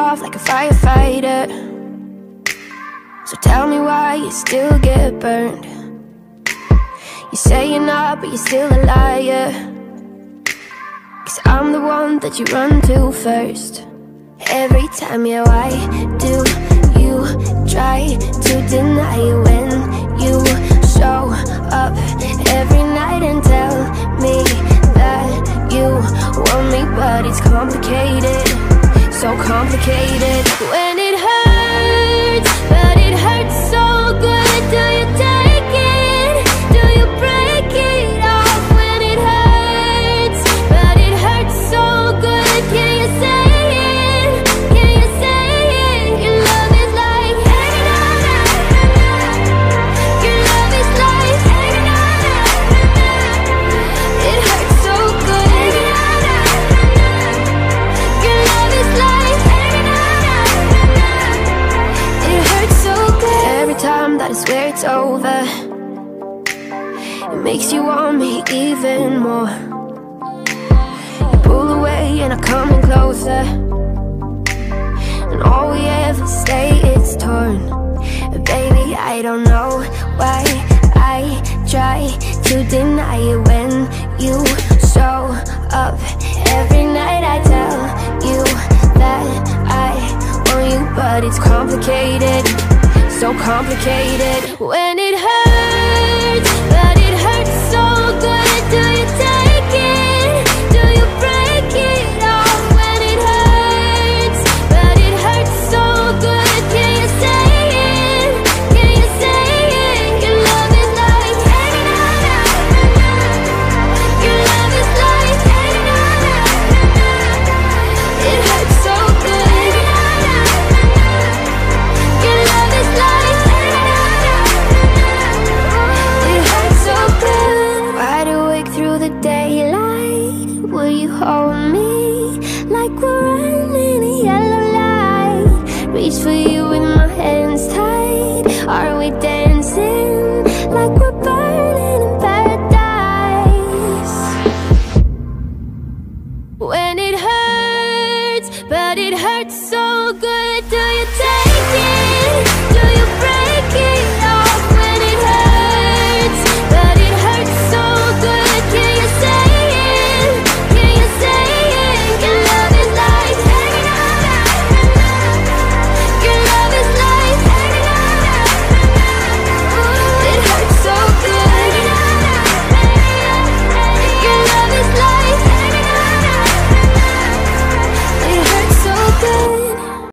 off like a firefighter. So tell me why you still get burned. You say you're not, but you're still a liar. Cause I'm the one that you run to first. Every time, yeah, why do you try to deny when you show up every night and tell me that you want me, but it's complicated, so complicated it's over, it makes you want me even more. You pull away and I come in closer. And all we ever say is torn. Baby, I don't know why I try to deny it when you show up. Every night I tell you that I want you, but it's complicated, so complicated when it hurts. Reach for you with my hands tied Are we dancing like we're burning in paradise? When it hurts, but it hurts so good